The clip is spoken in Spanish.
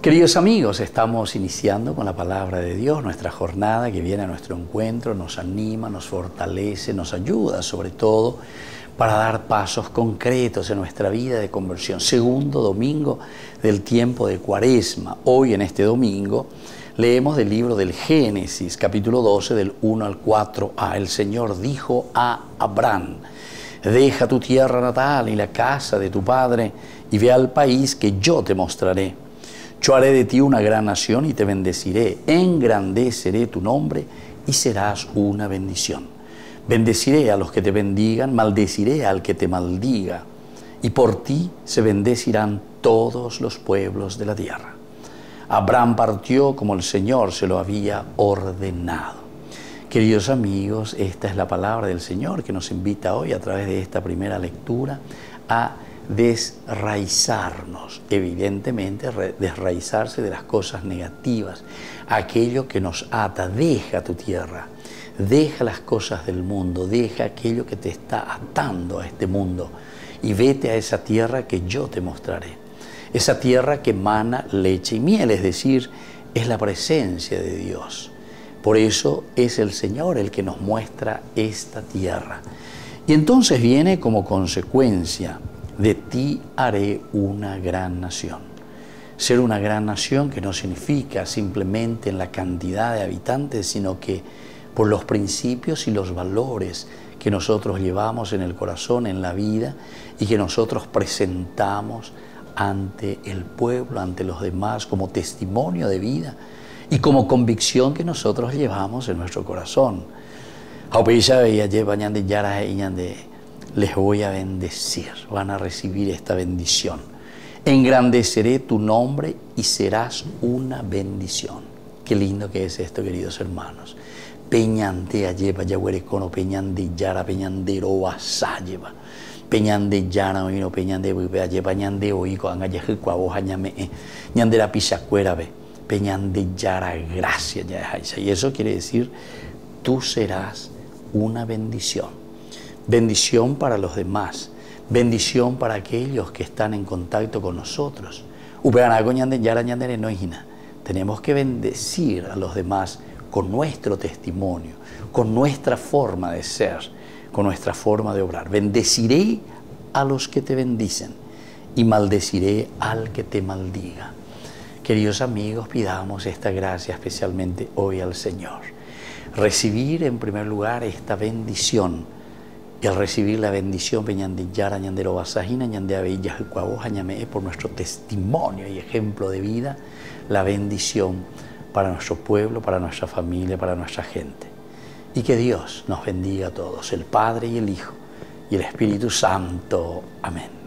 Queridos amigos, estamos iniciando con la palabra de Dios nuestra jornada que viene a nuestro encuentro, nos anima, nos fortalece, nos ayuda sobre todo para dar pasos concretos en nuestra vida de conversión. Segundo domingo del tiempo de Cuaresma. Hoy en este domingo leemos del libro del Génesis, capítulo 12, del 1 al 4a. El Señor dijo a Abraham, deja tu tierra natal y la casa de tu padre y ve al país que yo te mostraré yo haré de ti una gran nación y te bendeciré, engrandeceré tu nombre y serás una bendición. Bendeciré a los que te bendigan, maldeciré al que te maldiga, y por ti se bendecirán todos los pueblos de la tierra. Abraham partió como el Señor se lo había ordenado. Queridos amigos, esta es la palabra del Señor que nos invita hoy a través de esta primera lectura a desraizarnos, evidentemente desraizarse de las cosas negativas, aquello que nos ata, deja tu tierra, deja las cosas del mundo, deja aquello que te está atando a este mundo y vete a esa tierra que yo te mostraré. Esa tierra que emana leche y miel, es decir, es la presencia de Dios. Por eso es el Señor el que nos muestra esta tierra. Y entonces viene como consecuencia de ti haré una gran nación. Ser una gran nación que no significa simplemente en la cantidad de habitantes, sino que por los principios y los valores que nosotros llevamos en el corazón, en la vida, y que nosotros presentamos ante el pueblo, ante los demás, como testimonio de vida y como convicción que nosotros llevamos en nuestro corazón les voy a bendecir, van a recibir esta bendición. Engrandeceré tu nombre y serás una bendición. Qué lindo que es esto, queridos hermanos. Peñantea lleva yahuerecono, peñande yara, peñandero asa lleva. Peñande yara, oino, peñande buibe, lleva ñande oico, anga yajikua boja ñame, ñandera pisacuera ve. Peñande yara, gracia Y eso quiere decir, tú serás una bendición bendición para los demás, bendición para aquellos que están en contacto con nosotros. Tenemos que bendecir a los demás con nuestro testimonio, con nuestra forma de ser, con nuestra forma de obrar. Bendeciré a los que te bendicen y maldeciré al que te maldiga. Queridos amigos, pidamos esta gracia especialmente hoy al Señor. Recibir en primer lugar esta bendición y al recibir la bendición Peñandillara, Ñandero Basajina, Ñandea Bellas, Ñame, por nuestro testimonio y ejemplo de vida, la bendición para nuestro pueblo, para nuestra familia, para nuestra gente. Y que Dios nos bendiga a todos, el Padre y el Hijo y el Espíritu Santo. Amén.